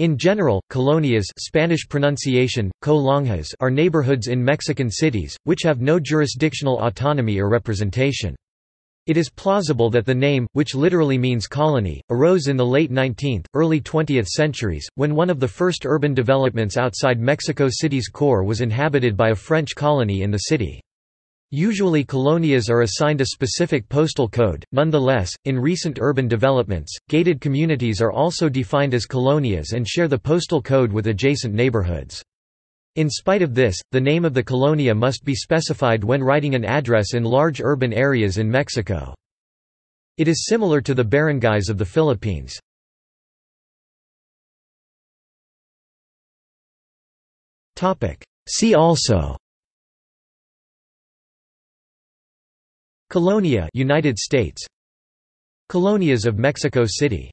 In general, colonias Spanish pronunciation, co are neighborhoods in Mexican cities, which have no jurisdictional autonomy or representation. It is plausible that the name, which literally means colony, arose in the late 19th, early 20th centuries, when one of the first urban developments outside Mexico City's core was inhabited by a French colony in the city. Usually colonias are assigned a specific postal code, nonetheless, in recent urban developments, gated communities are also defined as colonias and share the postal code with adjacent neighborhoods. In spite of this, the name of the colonia must be specified when writing an address in large urban areas in Mexico. It is similar to the barangays of the Philippines. See also Colonia United States. Colonias of Mexico City